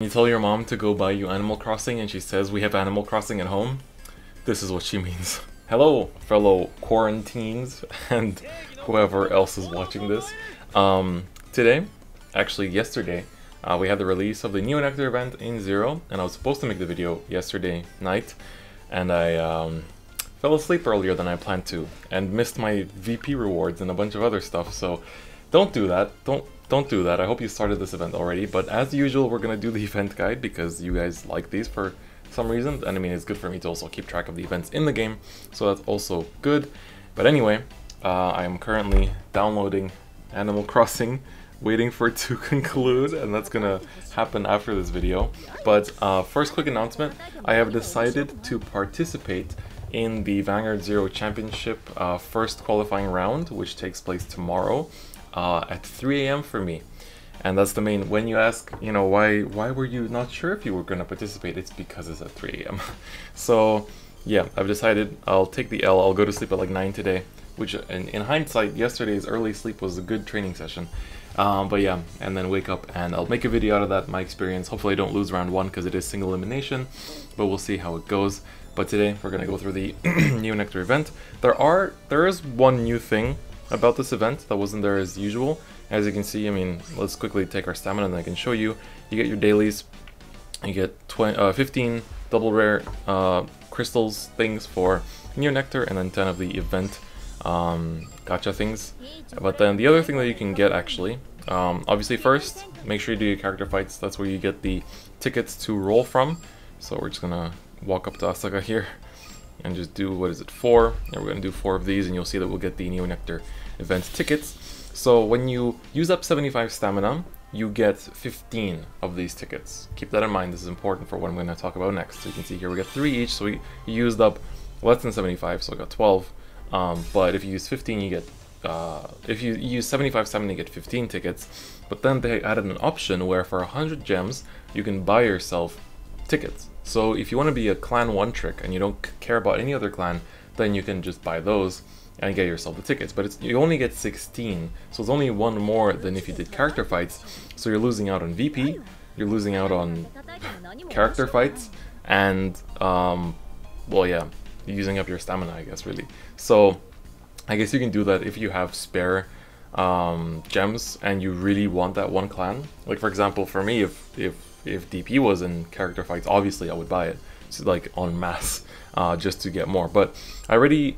You tell your mom to go buy you Animal Crossing and she says we have Animal Crossing at home, this is what she means. Hello, fellow quarantines and whoever else is watching this. Um, today, actually yesterday, uh, we had the release of the Neo Nectar event in Zero, and I was supposed to make the video yesterday night, and I um, fell asleep earlier than I planned to, and missed my VP rewards and a bunch of other stuff, so don't do that. Don't don't do that. I hope you started this event already, but as usual, we're gonna do the event guide because you guys like these for some reason, and I mean, it's good for me to also keep track of the events in the game, so that's also good. But anyway, uh, I am currently downloading Animal Crossing, waiting for it to conclude, and that's gonna happen after this video. But uh, first quick announcement, I have decided to participate in the Vanguard Zero Championship uh, first qualifying round, which takes place tomorrow uh, at 3 a.m. for me. And that's the main, when you ask, you know, why why were you not sure if you were going to participate, it's because it's at 3 a.m. so yeah, I've decided I'll take the L, I'll go to sleep at like 9 today, which in, in hindsight, yesterday's early sleep was a good training session. Um, but yeah, and then wake up and I'll make a video out of that, my experience. Hopefully I don't lose round one because it is single elimination, but we'll see how it goes. But today we're gonna go through the Neo Nectar event. There are there is one new thing about this event that wasn't there as usual. As you can see, I mean, let's quickly take our stamina and I can show you. You get your dailies, you get 20, uh, 15 double rare uh, crystals things for Neo Nectar and then 10 of the event um, gacha things. But then the other thing that you can get actually, um, obviously first, make sure you do your character fights. That's where you get the tickets to roll from. So we're just gonna walk up to Asaka here and just do, what is it, four. And we're gonna do four of these and you'll see that we'll get the Neo Nectar event tickets. So when you use up 75 stamina, you get 15 of these tickets. Keep that in mind, this is important for what I'm going to talk about next. So you can see here we got 3 each, so we used up less than 75, so I got 12. Um, but if you use 15, you get, uh, if you use 75 stamina, you get 15 tickets. But then they added an option where for 100 gems, you can buy yourself tickets. So if you want to be a clan one trick and you don't care about any other clan, then you can just buy those and get yourself the tickets. But it's, you only get 16, so it's only one more than if you did character fights. So you're losing out on VP, you're losing out on character fights, and um, well, yeah, using up your stamina, I guess, really. So I guess you can do that if you have spare um, gems and you really want that one clan. Like for example, for me, if if if DP was in character fights, obviously I would buy it, so like en masse, uh, just to get more. But I already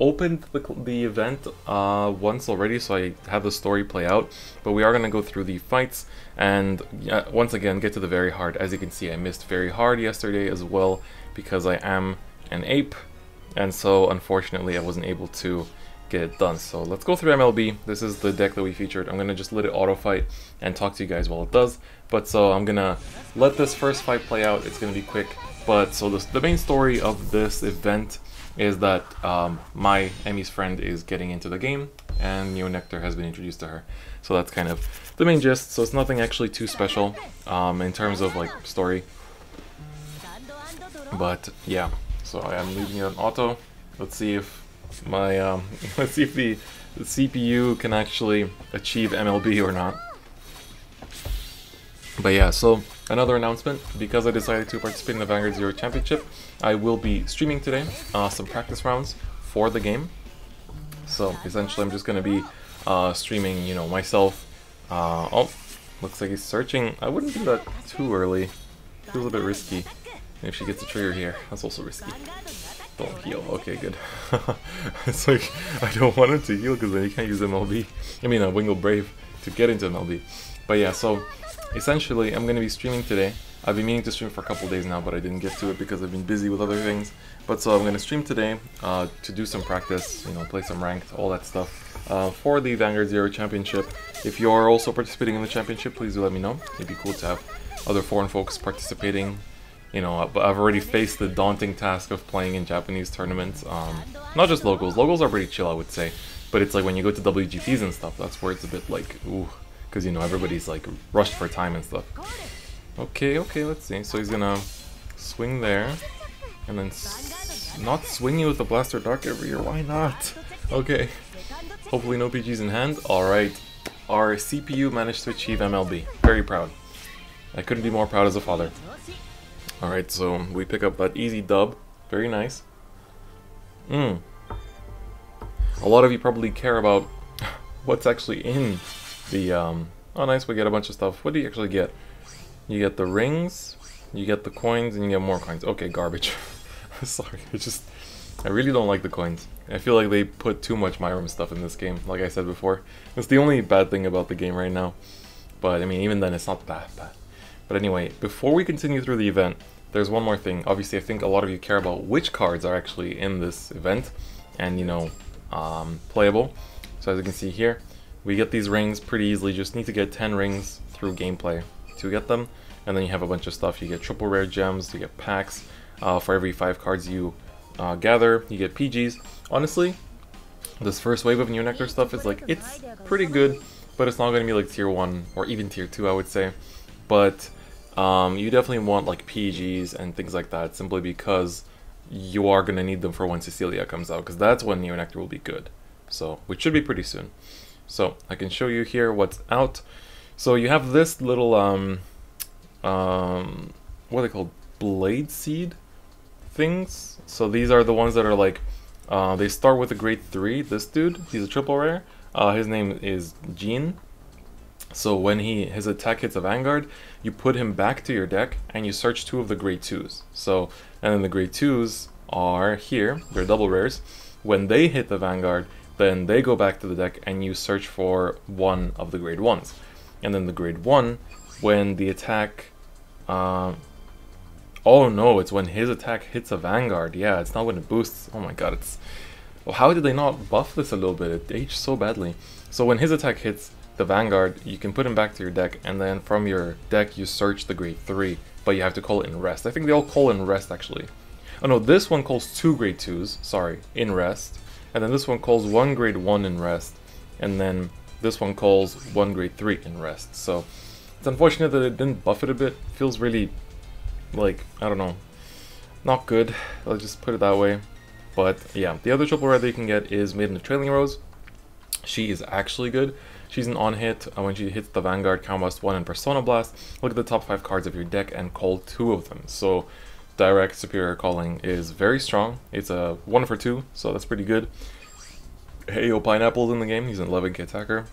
opened the, the event uh, once already, so I have the story play out. But we are going to go through the fights and uh, once again get to the very hard. As you can see, I missed very hard yesterday as well because I am an ape. And so unfortunately I wasn't able to get done. So let's go through MLB. This is the deck that we featured. I'm going to just let it auto fight and talk to you guys while it does. But so I'm going to let this first fight play out. It's going to be quick. But so the main story of this event is that um, Mai Emi's friend is getting into the game and Neo Nectar has been introduced to her. So that's kind of the main gist. So it's nothing actually too special um, in terms of like story. But yeah, so I am leaving it on auto. Let's see if my um, let's see if the, the CPU can actually achieve MLB or not. But yeah, so another announcement, because I decided to participate in the Vanguard Zero Championship, I will be streaming today uh, some practice rounds for the game. So essentially I'm just going to be uh, streaming, you know, myself. Uh, oh, looks like he's searching. I wouldn't do that too early. Feels a bit risky. If she gets a trigger here, that's also risky. Don't heal. Okay, good. it's like, I don't want him to heal because then you can't use MLB. I mean, a uh, Wingal Brave to get into MLB. But yeah, so essentially, I'm going to be streaming today. I've been meaning to stream for a couple days now, but I didn't get to it because I've been busy with other things. But so I'm going to stream today uh, to do some practice, you know, play some ranked, all that stuff, uh, for the Vanguard Zero Championship. If you're also participating in the championship, please do let me know. It'd be cool to have other foreign folks participating. You know, I've already faced the daunting task of playing in Japanese tournaments. Um, not just locals. Locals are pretty chill, I would say. But it's like when you go to WGPs and stuff, that's where it's a bit like, ooh, because, you know, everybody's, like, rushed for time and stuff. Okay, okay, let's see. So he's gonna swing there. And then not swinging with the Blaster Dark every year. Why not? Okay. Hopefully no PGs in hand. Alright. Our CPU managed to achieve MLB. Very proud. I couldn't be more proud as a father. Alright, so we pick up that easy dub. Very nice. Hmm. A lot of you probably care about what's actually in the, um... Oh, nice, we get a bunch of stuff. What do you actually get? You get the rings, you get the coins, and you get more coins. Okay, garbage. Sorry, I just... I really don't like the coins. I feel like they put too much Myram stuff in this game, like I said before. It's the only bad thing about the game right now. But, I mean, even then, it's not that bad. But anyway, before we continue through the event, there's one more thing. Obviously, I think a lot of you care about which cards are actually in this event and, you know, um, playable. So as you can see here, we get these rings pretty easily. Just need to get 10 rings through gameplay to get them. And then you have a bunch of stuff. You get triple rare gems, you get packs. Uh, for every 5 cards you uh, gather, you get PGs. Honestly, this first wave of Neo Nectar stuff is like, it's pretty good, but it's not going to be like tier 1 or even tier 2 I would say. But um, you definitely want like PGs and things like that simply because you are going to need them for when Cecilia comes out because that's when Neo Nectar will be good. So, which should be pretty soon. So, I can show you here what's out. So, you have this little, um, um, what are they called? Blade Seed things. So, these are the ones that are like, uh, they start with a grade 3. This dude, he's a triple rare. Uh, his name is Jean. So when he his attack hits a Vanguard, you put him back to your deck and you search two of the grade 2s. So, and then the grade 2s are here, they're double rares. When they hit the Vanguard, then they go back to the deck and you search for one of the grade 1s. And then the grade 1, when the attack... Uh, oh no, it's when his attack hits a Vanguard. Yeah, it's not when it boosts. Oh my god, it's... How did they not buff this a little bit? It aged so badly. So when his attack hits, the Vanguard, you can put him back to your deck, and then from your deck you search the grade 3, but you have to call it in rest. I think they all call in rest actually. Oh no, this one calls two grade 2s, sorry, in rest, and then this one calls one grade 1 in rest, and then this one calls one grade 3 in rest. So it's unfortunate that it didn't buff it a bit. It Feels really, like, I don't know, not good. I'll just put it that way. But yeah, the other triple rare that you can get is Maiden of Trailing Rose. She is actually good. She's an on-hit uh, when she hits the Vanguard, Counter Blast 1 and Persona Blast. Look at the top 5 cards of your deck and call 2 of them. So direct superior calling is very strong. It's a 1 for 2, so that's pretty good. Hey Yo Pineapple's in the game, he's an 11k attacker.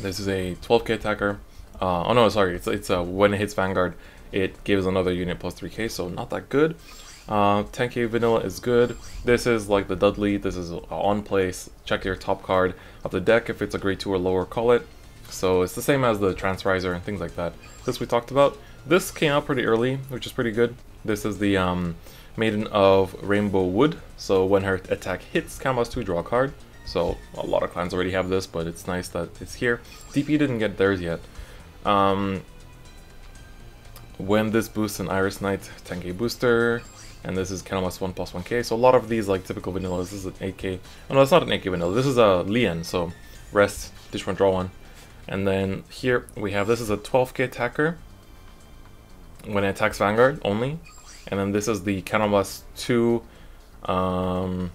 This is a 12k attacker. Uh, oh no, sorry, it's, it's a, when it hits Vanguard, it gives another unit plus 3k, so not that good. Uh, 10k vanilla is good. This is like the Dudley, this is on place. Check your top card of the deck. If it's a grade 2 or lower, call it. So it's the same as the Transriser and things like that. This we talked about. This came out pretty early, which is pretty good. This is the um, Maiden of Rainbow Wood. So when her attack hits, Counter Blast 2, draw a card. So a lot of clans already have this, but it's nice that it's here. DP didn't get theirs yet. Um, when this boosts an Iris Knight 10k booster, and this is Counter Blast 1 plus 1k. So a lot of these like typical vanillas, this is an 8k. Oh no, it's not an 8k vanilla, this is a Lien, so rest, ditch one, draw one. And then here we have, this is a 12k attacker when it attacks Vanguard only. And then this is the Counter Blast 2 um,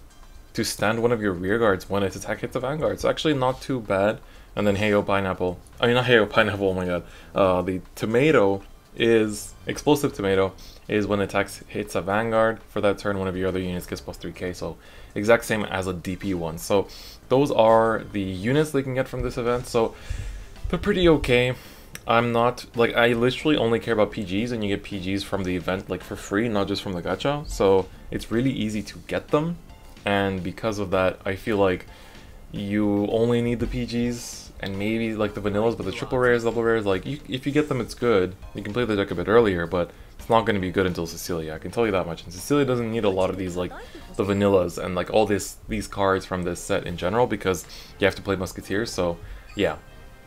to stand one of your rear guards when its attack hits a Vanguard. So actually not too bad. And then Hey Yo Pineapple, I mean not Hey Yo Pineapple, oh my god. Uh, the Tomato is Explosive Tomato is when attacks hits a Vanguard. For that turn, one of your other units gets plus 3k, so exact same as a DP one. So those are the units they can get from this event, so they're pretty okay. I'm not, like, I literally only care about PGs, and you get PGs from the event, like, for free, not just from the gacha, so it's really easy to get them, and because of that, I feel like you only need the PGs, and maybe, like, the vanillas, but the triple rares, double rares, like, you, if you get them, it's good. You can play the deck a bit earlier, but it's not going to be good until Cecilia. I can tell you that much. And Cecilia doesn't need a lot of these like the vanillas and like all this these cards from this set in general because you have to play Musketeers. So yeah,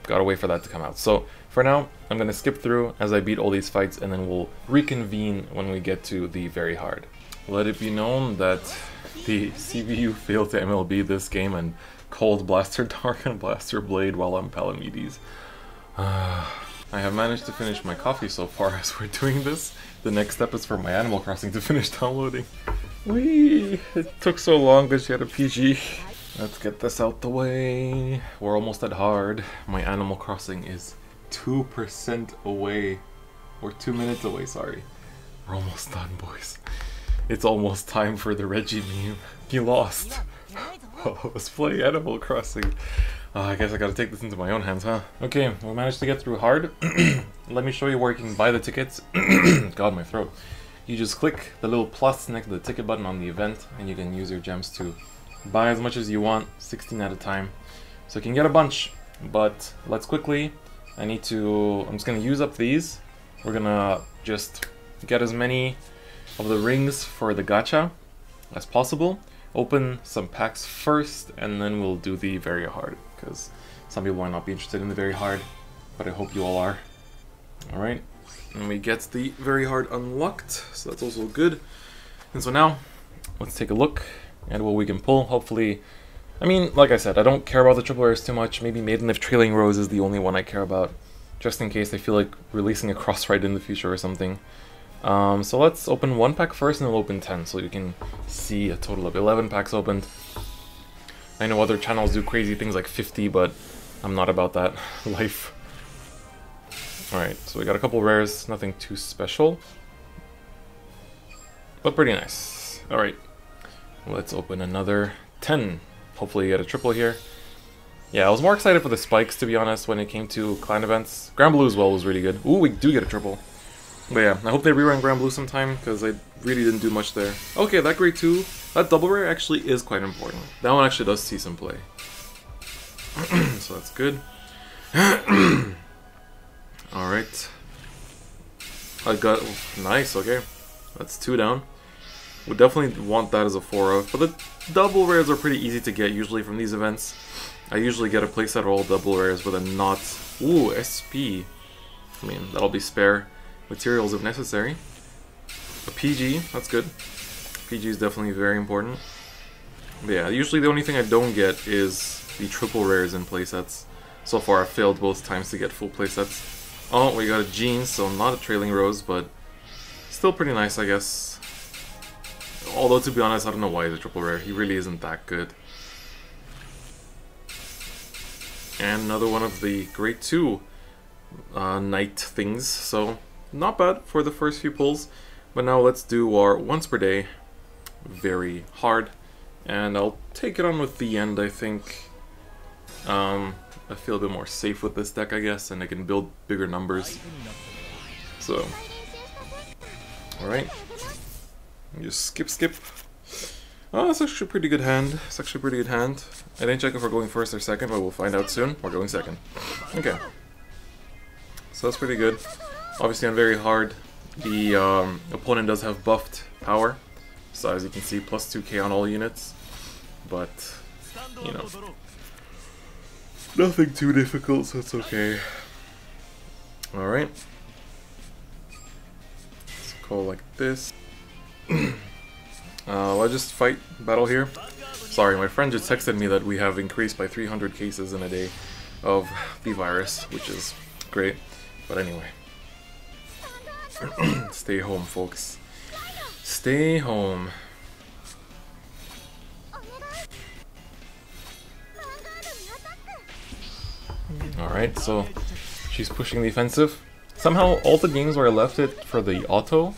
gotta wait for that to come out. So for now, I'm to skip through as I beat all these fights and then we'll reconvene when we get to the very hard. Let it be known that the CPU failed to MLB this game and called Blaster Dark and Blaster Blade while on Palamedes. I have managed to finish my coffee so far as we're doing this. The next step is for my Animal Crossing to finish downloading. Whee! It took so long because you had a PG. Let's get this out the way. We're almost at hard. My Animal Crossing is 2% away We're two minutes away, sorry. We're almost done, boys. It's almost time for the Reggie meme. He lost. Was playing Animal Crossing. Uh, I guess I gotta take this into my own hands, huh? Okay, we managed to get through hard. Let me show you where you can buy the tickets. God, my throat. You just click the little plus next to the ticket button on the event, and you can use your gems to buy as much as you want, 16 at a time. So you can get a bunch, but let's quickly, I need to, I'm just gonna use up these. We're gonna just get as many of the rings for the gacha as possible. Open some packs first, and then we'll do the very hard because some people might not be interested in the very hard, but I hope you all are. Alright, and we get the very hard unlocked, so that's also good. And so now, let's take a look at what we can pull. Hopefully, I mean, like I said, I don't care about the triple rares too much. Maybe Maiden of Trailing Rose is the only one I care about, just in case I feel like releasing a cross ride in the future or something. Um, so let's open one pack first and we'll open 10 so you can see a total of 11 packs opened. I know other channels do crazy things like 50, but I'm not about that life. Alright, so we got a couple rares, nothing too special. But pretty nice. Alright, let's open another 10. Hopefully you get a triple here. Yeah, I was more excited for the spikes, to be honest, when it came to clan events. Granblue as well was really good. Ooh, we do get a triple. But yeah, I hope they rerun Granblue sometime, because I really didn't do much there. Okay, that grade 2, that double rare actually is quite important. That one actually does see some play. so that's good. Alright. I got... Nice, okay. That's two down. Would definitely want that as a 4 of, but the double rares are pretty easy to get usually from these events. I usually get a playset of all double rares with a not... Ooh, SP. I mean, that'll be spare materials if necessary. A PG, that's good. PG is definitely very important. But yeah, usually the only thing I don't get is the triple rares in playsets. So far I've failed both times to get full playsets. Oh, we got a Jean, so not a Trailing Rose, but still pretty nice, I guess. Although, to be honest, I don't know why he's a triple rare. He really isn't that good. And another one of the Great 2 uh, night things, so not bad for the first few pulls. But now let's do our once per day, very hard. And I'll take it on with the end, I think. Um, I feel a bit more safe with this deck, I guess, and I can build bigger numbers. So, alright. Just skip, skip. Oh, that's actually a pretty good hand. It's actually a pretty good hand. I didn't check if we're going first or second, but we'll find out soon. We're going second. Okay. So that's pretty good. Obviously on very hard, the um, opponent does have buffed power. So as you can see, plus 2k on all units. But, you know. Nothing too difficult, so it's okay. Alright. Let's go like this. uh, I'll just fight battle here. Sorry, my friend just texted me that we have increased by 300 cases in a day of the virus, which is great. But anyway. Stay home, folks. Stay home. Alright, so she's pushing the offensive. Somehow, all the games where I left it for the auto,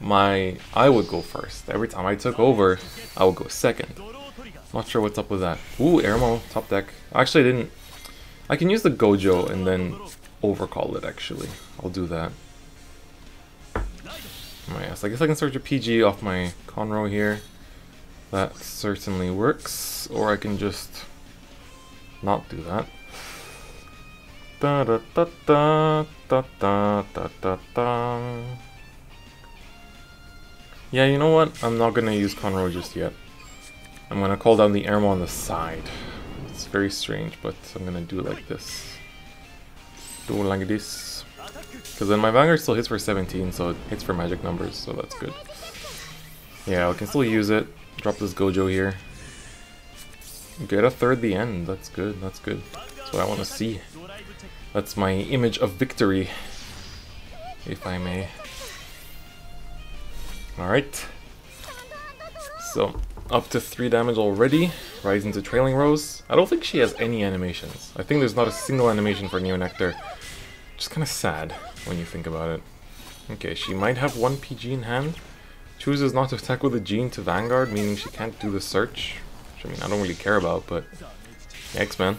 my I would go first. Every time I took over, I would go second. Not sure what's up with that. Ooh, Airmo, top deck. Actually, I didn't... I can use the Gojo and then overcall it, actually. I'll do that. Oh, ass. I guess I can search a PG off my Conroe here. That certainly works. Or I can just not do that. Da da da da da da da da da. Yeah, you know what? I'm not gonna use Conroe just yet. I'm gonna call down the Airmo on the side. It's very strange, but I'm gonna do like this. Do like this. Because then my Vanguard still hits for 17, so it hits for magic numbers, so that's good. Yeah, I can still use it. Drop this Gojo here. Get a third the end. That's good, that's good. That's what I want to see. That's my image of victory, if I may. Alright. So, up to 3 damage already, rising to Trailing Rose. I don't think she has any animations. I think there's not a single animation for Neo Nectar. Just kind of sad when you think about it. Okay, she might have one PG in hand. Chooses not to attack with a Gene to Vanguard, meaning she can't do the search. Which, I mean, I don't really care about, but... X-Men.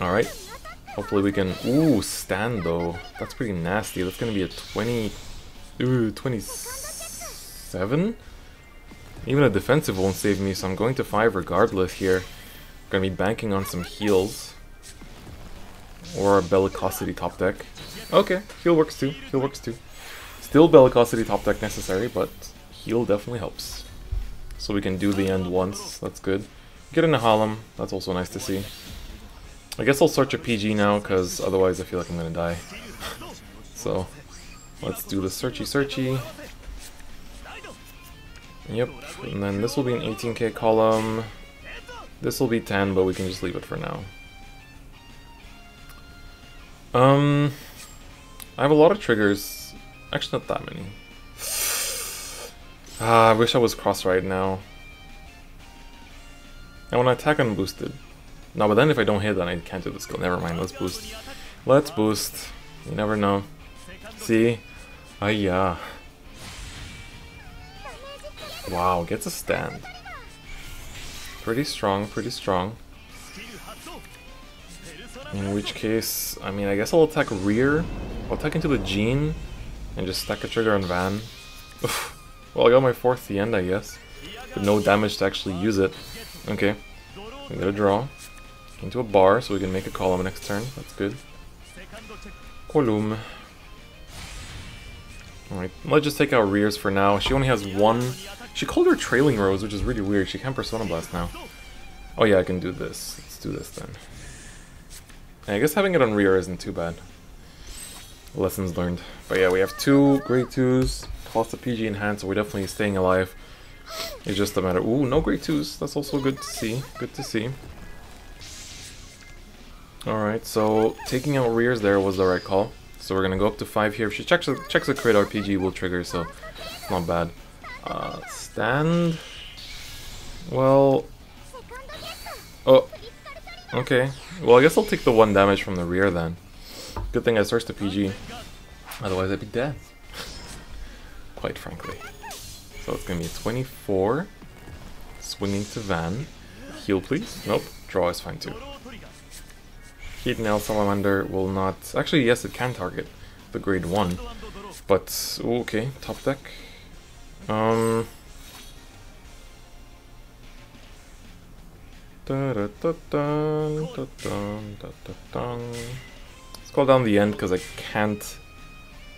Alright. Hopefully we can... Ooh, stand though. That's pretty nasty. That's gonna be a 20... Ooh, 27? Even a defensive won't save me, so I'm going to 5 regardless here. Gonna be banking on some heals. Or a Bellicosity top deck. Okay, heal works too. Heal works too. Still Bellicosity top deck necessary, but heal definitely helps. So we can do the end once, that's good. Get into Hallam, that's also nice to see. I guess I'll search a PG now, because otherwise I feel like I'm gonna die. so, let's do the searchy searchy. Yep, and then this will be an 18k column. This will be 10, but we can just leave it for now. Um, I have a lot of triggers. Actually, not that many. Ah, I wish I was cross right now. I want to attack unboosted. No, but then if I don't hit, then I can't do the skill. Never mind, let's boost. Let's boost. You never know. See? Ah, yeah. Wow, gets a stand. Pretty strong, pretty strong. In which case, I mean, I guess I'll attack rear. I'll attack into the Gene and just stack a trigger on Van. well, I got my fourth the end, I guess. But no damage to actually use it. Okay. We got a draw. Into a bar so we can make a column next turn. That's good. Column. Alright, let's just take out rears for now. She only has one. She called her Trailing Rose, which is really weird. She can't Persona Blast now. Oh yeah, I can do this. Let's do this then. I guess having it on rear isn't too bad. Lessons learned. But yeah, we have two grade 2s, cost a PG in hand, so we're definitely staying alive. It's just a matter... Ooh, no grade 2s. That's also good to see. Good to see. Alright, so taking out rears there was the right call. So we're gonna go up to 5 here. If she checks a, checks a crit, RPG will trigger, so not bad. Uh, stand... Well... Oh, okay. Well, I guess I'll take the one damage from the rear then. Good thing I searched the PG. Otherwise I'd be dead. Quite frankly. So it's gonna be a 24. Swinging to Van. Heal please. Nope. Draw is fine too. Heat Nail Salamander will not... Actually, yes, it can target the grade 1. But, okay, top deck. Um... Let's call down the end because I can't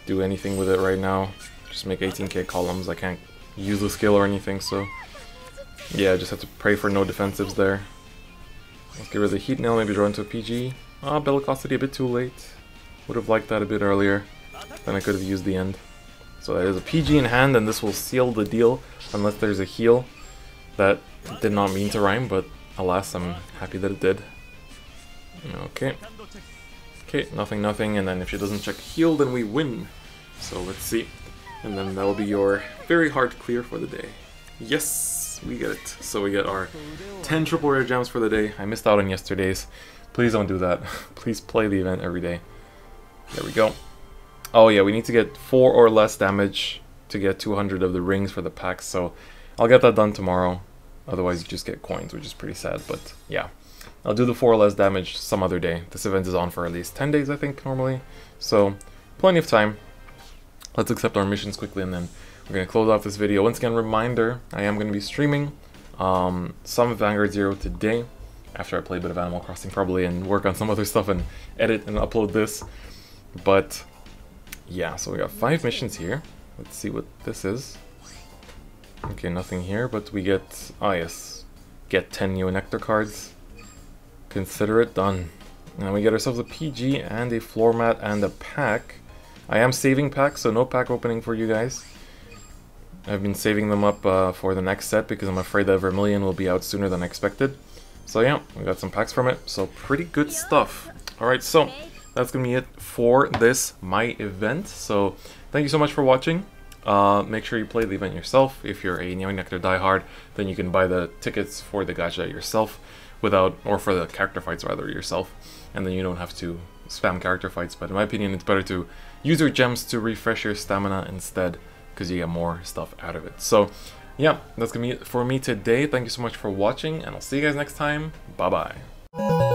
do anything with it right now. Just make 18k columns. I can't use the skill or anything, so yeah, I just have to pray for no defensives there. Let's get rid of the heat nail, maybe draw into a PG. Ah, oh, Bellicosity a bit too late. Would have liked that a bit earlier. Then I could have used the end. So that is a PG in hand, and this will seal the deal, unless there's a heal. That did not mean to rhyme, but Alas, I'm happy that it did. Okay. Okay, nothing, nothing, and then if she doesn't check heal, then we win. So let's see. And then that'll be your very hard clear for the day. Yes, we get it. So we get our 10 triple rare gems for the day. I missed out on yesterday's. Please don't do that. Please play the event every day. There we go. Oh yeah, we need to get 4 or less damage to get 200 of the rings for the packs, so I'll get that done tomorrow. Otherwise you just get coins, which is pretty sad, but yeah. I'll do the 4 less damage some other day. This event is on for at least 10 days, I think, normally. So, plenty of time. Let's accept our missions quickly and then we're going to close off this video. Once again, reminder, I am going to be streaming um, some Vanguard Zero today after I play a bit of Animal Crossing probably and work on some other stuff and edit and upload this. But yeah, so we got five missions here. Let's see what this is. Okay, nothing here, but we get... Ah, yes. Get 10 Neo Nectar cards. Consider it done. Now we get ourselves a PG and a floor mat and a pack. I am saving packs, so no pack opening for you guys. I've been saving them up uh, for the next set because I'm afraid that Vermilion will be out sooner than expected. So yeah, we got some packs from it, so pretty good stuff. Alright, so that's gonna be it for this, my event. So thank you so much for watching. Uh, make sure you play the event yourself. If you're a Neo Nectar diehard, then you can buy the tickets for the gacha yourself, without, or for the character fights rather yourself, and then you don't have to spam character fights. But in my opinion, it's better to use your gems to refresh your stamina instead because you get more stuff out of it. So yeah, that's gonna be it for me today. Thank you so much for watching and I'll see you guys next time. Bye bye.